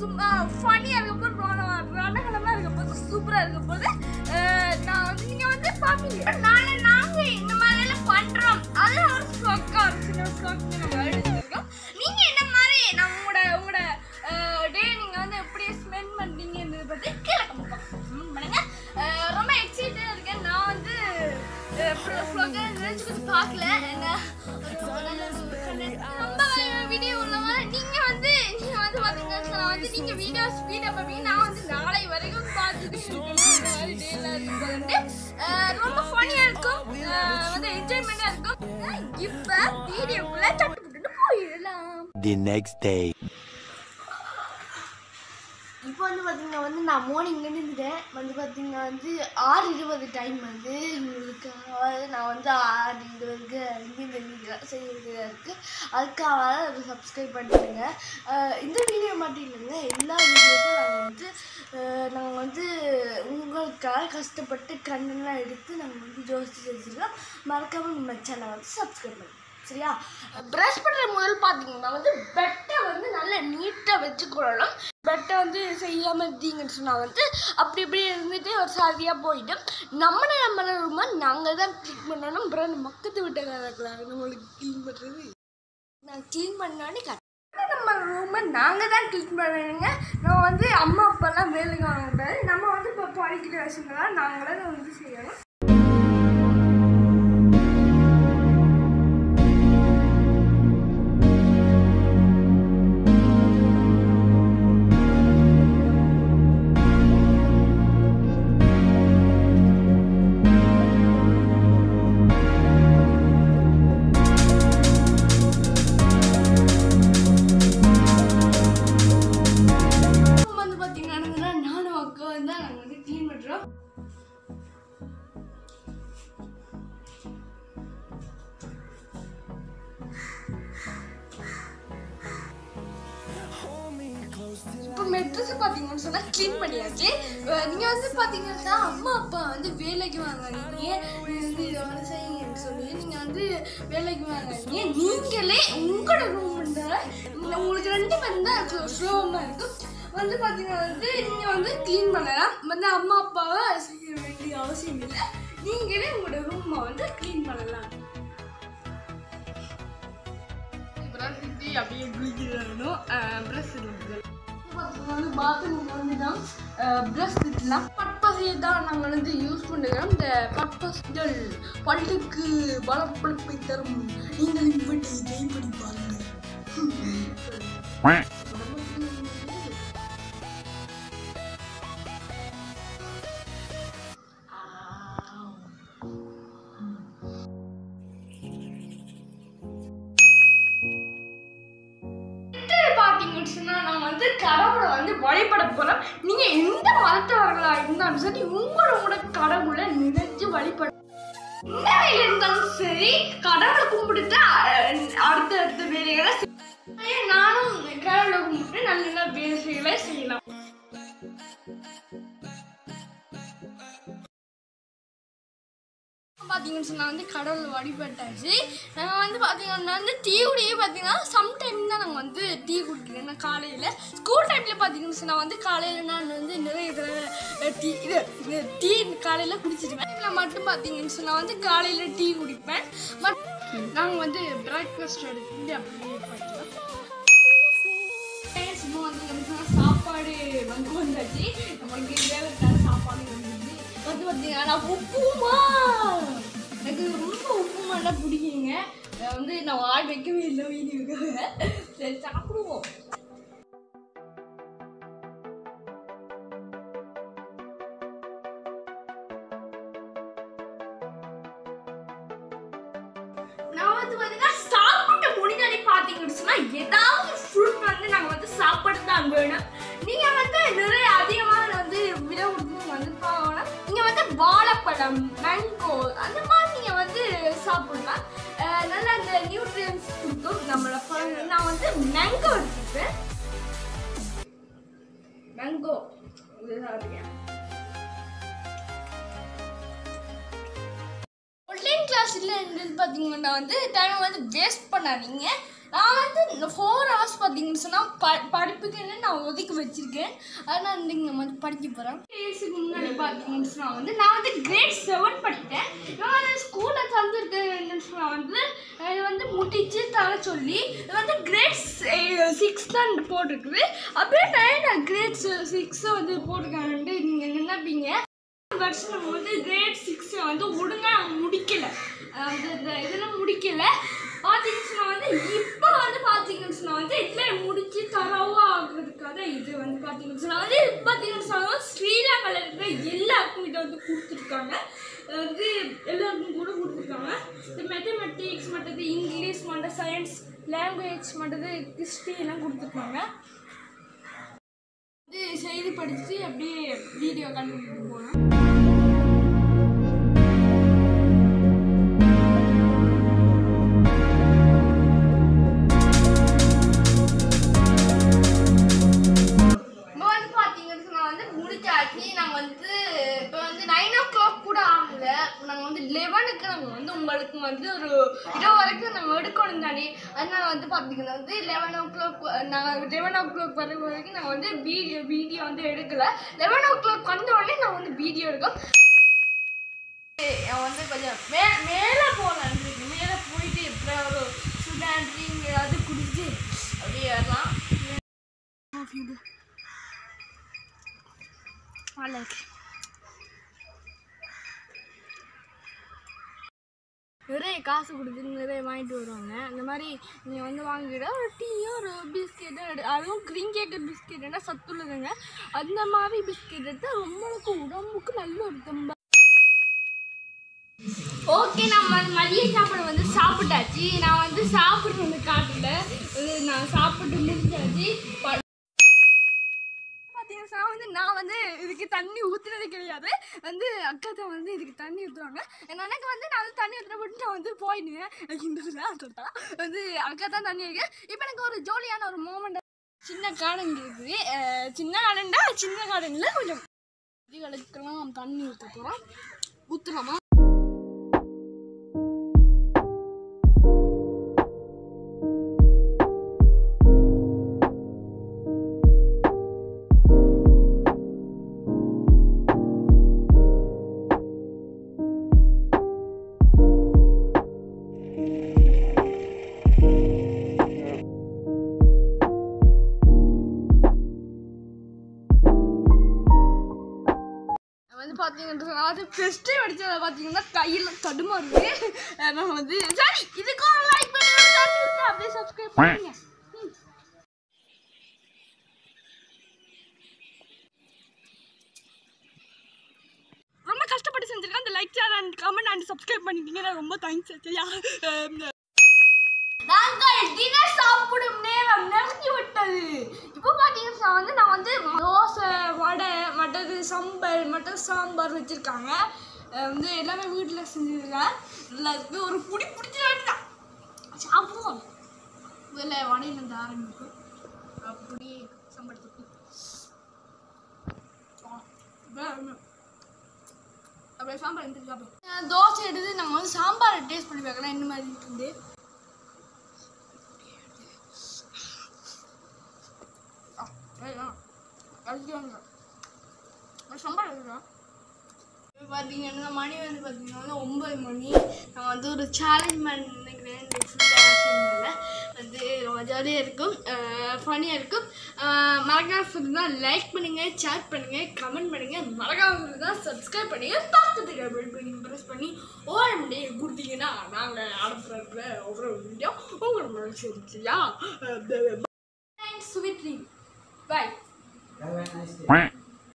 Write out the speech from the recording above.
சும்மா ஃபனியாக இருக்க போது ரணகலமாக இருக்க போது சூப்பராக இருக்க போது நான் வந்து நீங்கள் வந்து பார்ப்பீங்க நானே நாங்கள் இந்த மாதிரிலாம் பண்ணுறோம் அது ஒரு ஸ்டாக்காக சின்ன ஸ்டாக் நம்ம எடுத்துருக்கோம் நீங்கள் என்ன மாதிரி நம்மளோட உங்களோட உங்களோட டே நீங்கள் வந்து எப்படி ஸ்பெண்ட் பண்ணுறீங்கன்றதை பற்றி கீழே கமெண்ட் பண்ணுங்க. ரொம்ப எக்ஸைட்டாக இருக்கேன். நான் வந்து ஃப்ளோக்கர் நினச்சிக்கிட்டு பார்க்கல. பார்த்தீங்கன்னா வீடியோ ஸ்பீட் நீங்கள் வீடியோ நான் வந்து நாளை வரைக்கும் பார்த்துட்டு இருக்கணும் ரொம்ப ஃபனியாக இருக்கும். வந்து என்ஜாய்மெண்ட்டாக இருக்கும். இப்ப வீடியோக்குள்ள சட்டு போட்டுட்டு போயிடலாம். தி நெக்ஸ்ட் டே வந்து பார்த்தீங்கன்னா வந்து நான் மார்னிங் நின்றுட்டேன் வந்து பார்த்தீங்கன்னா வந்து ஆறு இருபது டைம் வந்து உங்களுக்கு நான் வந்து ஆறு இருபதுக்கு இந்த செய்யறதுக்காக இருக்குது அதுக்காக அதை சப்ஸ்கிரைப் பண்ணிடுங்க. இந்த வீடியோ மட்டும் இல்லைங்க எல்லா வீடியோக்கும் நாங்கள் வந்து நாங்கள் வந்து உங்களுக்காக கஷ்டப்பட்டு கண்ணெல்லாம் எடுத்து நாங்கள் வந்து யோசிச்சு செஞ்சுருக்கோம் மறக்காமல் நம்ம சேனலை வந்து சப்ஸ்கிரைப் பண்ணுங்க. சரியா? ப்ரஷ் பண்ணுற முதல் பார்த்தீங்கன்னா வந்து பெட்டை வந்து வச்சுக்கொள்ளலாம். பெட்டை வந்து செய்யாமல் இருந்தீங்கன்னு சொன்னால் வந்து அப்படி இப்படி இருந்துட்டு ஒரு சாதியாக போயிட்டு நம்மளை நம்மள ரூமை நாங்கள் தான் க்ளீன் பண்ணணும். அப்புறம் மக்கத்து வீட்டுக்காரர்களாக நம்மளுக்கு க்ளீன் பண்ணுறது நான் க்ளீன் பண்ணானே கரெக்டாக நம்ம ரூமை நாங்கள் தான் க்ளீன் பண்ணணுங்க. நம்ம வந்து அம்மா அப்பாலாம் வேலைக்கு வாங்கக்கூடாது நம்ம வந்து இப்போ படிக்கிற வயசுங்களாம் நாங்களே வந்து செய்யணும். ட்ரெஸ் பார்த்தீங்கன்னு சொன்னால் க்ளீன் பண்ணியாச்சு. நீங்கள் வந்து பார்த்தீங்கன்னா அம்மா அப்பா வந்து வேலைக்கு வாங்குறீங்க வந்து இதை வந்து செய்யுங்கன்னு சொல்லி நீங்கள் வந்து வேலைக்கு வாங்குறீங்க நீங்களே உங்களோட ரூம் இருந்தால் உங்களுக்கு ரெண்டு பேரும் தான் ஸ்லோவமாக இருக்கும். வந்து பார்த்தீங்கன்னா வந்து நீங்கள் வந்து க்ளீன் பண்ணலாம். வந்து அம்மா அப்பாவை செய்ய வேண்டிய அவசியம் இல்லை. நீங்களே உங்களோட ரூமை வந்து க்ளீன் பண்ணலாம். அப்படியே குளிக்கிறோம் அப்படியே குளிக்கிறணும் ப்ரஷ் வந்து பாத்ரூம் வந்து தான் ப்ரஷ் திட்டலாம் பர்பஸை தான் நாங்கள் வந்து யூஸ் பண்ணுகிறோம் இந்த பர்பஸ்கள் பல்லுக்கு பலப்பளப்பை தரும். நீங்கள் இப்படி ஜெய்படி பாருங்கள் வழிபட போகிறோம் நீங்கள் எந்த மதத்தவர்களாக இருந்தாலும் சரி உங்களோட கடவுளை நினைச்சு வழிபட என்ன வேலை இருந்தாலும் சரி கடவுளை கும்பிட்டு அடுத்த அடுத்த வேலைகளை செய்~ நானும் கடவுளை கும்பிட்டு நல்ல நல்ல வேலைகளை செய்யலாம். பார்த்தீங்கன்னு சொன்னால் வந்து கடவுள் வழிபட்டாச்சு. நாங்கள் வந்து பார்த்தீங்கன்னா வந்து டீ பார்த்தீங்கன்னா சம்டைம் தான் நாங்கள் நான் காலையில் ஸ்கூல் டைமில் பார்த்தீங்கன்னு நான் வந்து காலையில் நான் வந்து நிறைய தடவை டீ இது இது டீ காலையில் குடிச்சிடுவேன் இதில் மட்டும் பார்த்தீங்கன்னு சொன்னால் வந்து காலையில் டீ குடிப்பேன். மட் நாங்கள் வந்து பிரேக்ஃபாஸ்ட் எடுத்து அப்படியே சும்மா வந்து சாப்பாடு வந்து வந்தாச்சு. நமக்கு வேலைக்கான சாப்பாடு வந்துச்சு வந்து பார்த்தீங்கன்னா உப்புமா. எனக்கு ரொம்ப உப்புமாலாம் பிடிக்குங்க வந்து நான் வாய் வைக்கவே இல்லை வீடியோக்காக சரி சாப்பிடுவோம். நான் வந்து பார்த்தீங்கன்னா சாப்பிட்ட முன்னாடி பார்த்தீங்கன்னு சொன்னா ஏதாவது ஃப்ரூட் வந்து நாங்கள் வந்து சாப்பிட தான் வேணும். நீங்கள் வந்து நிறைய அதிகமாக வந்து விட கொடுத்து வந்து பார்க்கணும் நீங்கள் வந்து வாழைப்பழம் மேங்கோ அந்த மாதிரி நீங்கள் வந்து சாப்பிடலாம். நல்லா அந்த நியூட்ரியன்ஸ் கொடுக்கும் நம்மளை நான் வந்து மேங்கோ எடுத்துப்பேன் மேங்கோ இது சாப்பிடுங்க கிளாஸ் இல்லைன்றது பார்த்தீங்கன்னா வந்து டைம் வந்து வேஸ்ட் பண்ணாதீங்க. நான் வந்து இந்த ஃபோர் ஹவர்ஸ் பார்த்தீங்கன்னு சொன்னால் ப படிப்புக்குன்னு நான் ஒதுக்கி வச்சுருக்கேன். அதனால் வந்து நீங்கள் வந்து படிக்க போகிறேன் டேஸுக்கு முன்னாடி பார்த்தீங்கன்னு சொன்னால் வந்து நான் வந்து கிரேட் செவன் படித்தேன். நான் வந்து ஸ்கூலில் தந்துருக்கேன்னு சொன்னால் வந்து இது வந்து முடிச்சு தர சொல்லி இது வந்து கிரேட் சிக்ஸ் தான் போட்டிருக்குது. அப்படியே நான் கிரேட் சிக்ஸை வந்து போட்டிருக்காங்க நீங்கள் நினைப்பீங்க. வருஷம் நம்ம வந்து கிரேட் சிக்ஸை வந்து ஒழுங்காக முடிக்கல. அந்த இந்த இதெல்லாம் முடிக்கலை. பார்த்தீங்கன்னா வந்து இப்போ வந்து பார்த்தீங்கன்னா வந்து இல்லை முடிச்சு தரவா ஆகுறதுக்காக இது வந்து பார்த்தீங்கன்னா வந்து பார்த்தீங்கன்னா சொன்னா ஸ்ரீலங்காவில் இருக்கிற எல்லாருக்கும் இதை வந்து கொடுத்துருக்காங்க. வந்து எல்லாருக்கும் கூட கொடுத்துருக்காங்க. இந்த மேத்தமெட்டிக்ஸ் மற்றது இங்கிலீஷ் மற்ற சயின்ஸ் லாங்குவேஜ் மற்றது ஹிஸ்ட்ரி எல்லாம் கொடுத்துருக்காங்க. செய்தி படிச்சுட்டு அப்படியே வீடியோ கண்டுபிடிச்சு போனோம் அதனால வந்து பார்த்தீங்கன்னா வந்து லெவன் ஓ கிளாக் நாங்கள் லெவன் ஓ கிளாக் வர வரைக்கும் நாங்கள் வந்து வீடியோ வீடியோ வந்து எடுக்கல. லெவன் ஓ கிளாக் வந்த உடனே நான் வந்து வீடியோ எடுக்கோம் நான் வந்து கொஞ்சம் மே மேலே போகலான் மேலே போயிட்டு எப்படி ஒரு சுடான் ஏதாவது குடிச்சு அப்படியே வரலாம். வீடு நல்லா இருக்கு நிறைய காசு கொடுத்து நிறைய வாங்கிட்டு வருவாங்க. அந்த மாதிரி நீங்கள் வந்து வாங்கிட ஒரு டீயோ ஒரு பிஸ்கெட்டோ எடு அதுவும் க்ரீன் கேக்கு பிஸ்கெட்னா சத்துள்ளதுங்க. அந்த மாதிரி பிஸ்கெட் எடுத்தால் ரொம்பளுக்கு உடம்புக்கு நல்ல ஒரு தெம்பா. ஓகே நம்ம மதிய சாப்பாடு வந்து சாப்பிட்டாச்சு. நான் வந்து சாப்பிட்டு வந்து காட்டல. நான் சாப்பிட்டு முடிஞ்சாச்சு நான் வந்து இதுக்கு தண்ணி ஊற்றுனது கிடையாது. வந்து அக்கா தான் வந்து இதுக்கு தண்ணி ஊற்றுவாங்க எனக்கு வந்து நான் வந்து தண்ணி ஊற்றுற போட்டு நான் வந்து போயிடுவேன் இந்த வந்து அக்கா தான் தண்ணி வைக்க. இப்போ எனக்கு ஒரு ஜோலியான ஒரு மூமெண்ட் சின்ன கார்டன் இருக்குது சின்ன கார்டன்டா சின்ன கார்டனில் கொஞ்சம் செடிகளுக்கெல்லாம் தண்ணி ஊற்ற போகிறோம் ஊற்றலாமா வந்து பார்த்தீங்கன்னா அது ஃபஸ்ட்டே அடிச்சதை பார்த்தீங்கன்னா கையில் தடுமாறுது அஹ் நான் வந்து சரி இதுக்கும் லைக் பண்ணுங்க அப்படியே சப்ஸ்கிரைப் பண்ணுங்க. ரொம்ப கஷ்டப்பட்டு செஞ்சிருக்கேன். அந்த like share and comment and subscribe பண்ணிட்டீங்கன்னா ரொம்ப தேங்க்ஸ் சரியா நாங்கள் டின்னர் சாப்பிடும் நேரம் நெருங்கி விட்டது. இப்போ பார்த்தீங்கன்னா வந்து நான் வந்து வடை மற்றது சம்பல் மற்ற சாம்பார் வச்சுருக்காங்க. வந்து எல்லாமே வீட்டில் செஞ்சுருக்கேன் எல்லாத்துக்கும் ஒரு புடி பிடிச்ச வேண்டாம் சாப்பிடுவோம். முதல்ல வடையிலேருந்து ஆரம்பிக்கும் அப்படியே சம்பளத்துக்கு அப்படியே சாம்பார் எடுத்து சாப்பிடுவோம் தோசை எடுத்து நம்ம வந்து சாம்பாரை டேஸ்ட் பண்ணி பார்க்கலாம். என்ன மாதிரி இருக்குது பார்த்தீங்கன்னா மணி வந்து பார்த்தீங்கன்னா ஒன்பது மணி. நான் வந்து ஒரு சேலஞ்ச் ஃபுல்லாக வந்து ரொம்ப ஜாலியாக இருக்கும். ஃபனியாக இருக்கும். மறக்காம சொல்லுங்க லைக் பண்ணுங்கள் ஷேர் பண்ணுங்கள் கமெண்ட் பண்ணுங்கள் மறக்காம சொல்லுங்க சப்ஸ்கிரைப் பண்ணுங்கள் பக்கத்துக்கு பண்ணி ப்ரெஸ் பண்ணி ஓரம் முடிய கொடுத்தீங்கன்னா நாங்கள் அனுப்புகிற ஒவ்வொரு வீடியோ உங்களுக்கு மனசு ஸ்வீட் ட்ரீம் பாய்